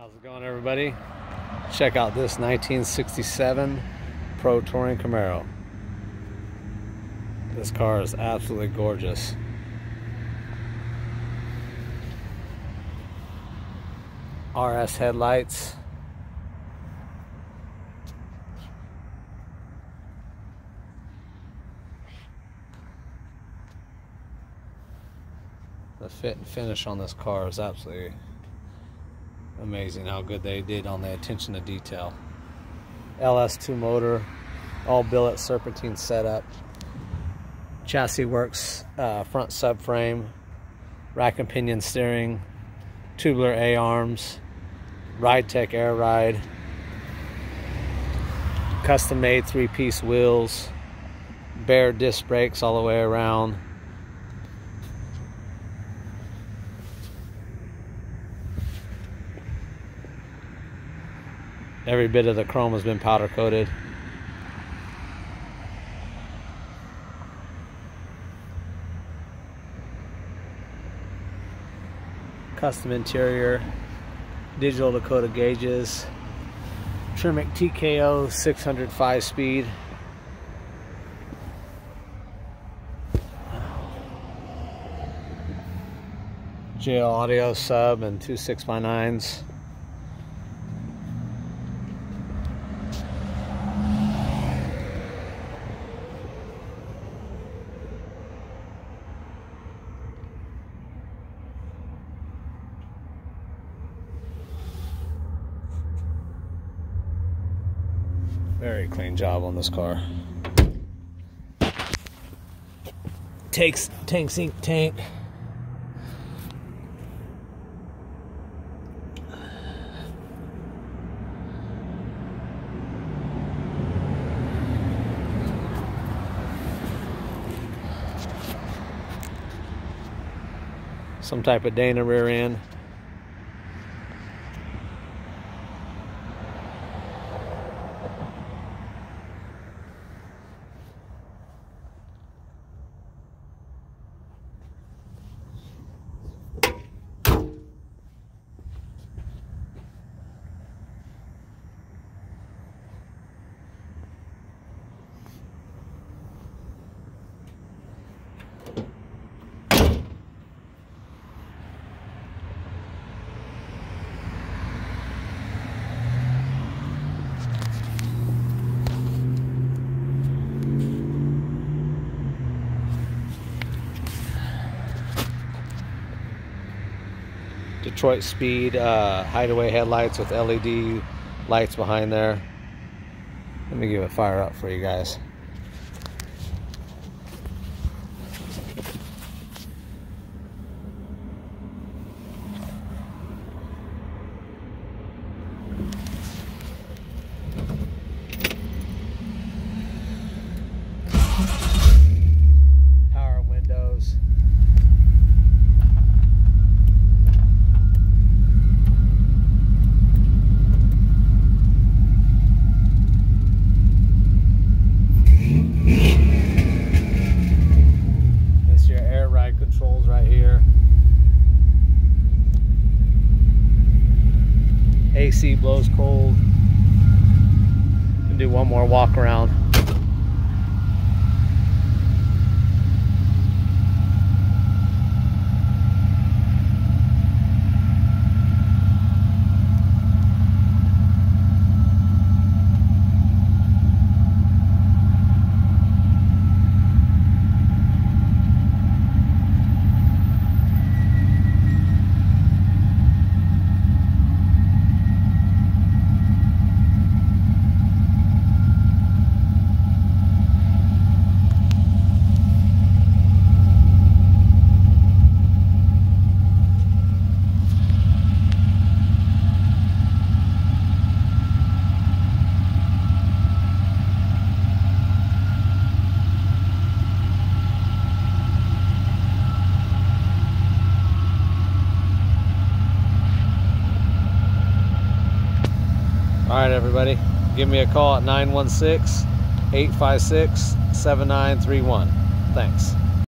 How's it going everybody? Check out this 1967 Pro Touring Camaro. This car is absolutely gorgeous. RS headlights. The fit and finish on this car is absolutely amazing how good they did on the attention to detail. LS2 motor, all billet serpentine setup. Chassis works uh, front subframe, rack and pinion steering, tubular A-arms, Ride-Tech air ride, custom made three-piece wheels, Baer disc brakes all the way around. Every bit of the chrome has been powder coated. Custom interior, digital Dakota gauges, Tremec TKO 605 speed. JL audio sub and two 6x9s. Very clean job on this car. Takes Tanks Inc. tank. Some type of Dana rear end. Detroit Speed uh, hideaway headlights with LED lights behind there. Let me give it fire up for you guys. Power windows. This your air right here. AC blows cold. Do one more walk around. All right, everybody, give me a call at 916 856 7931. Thanks.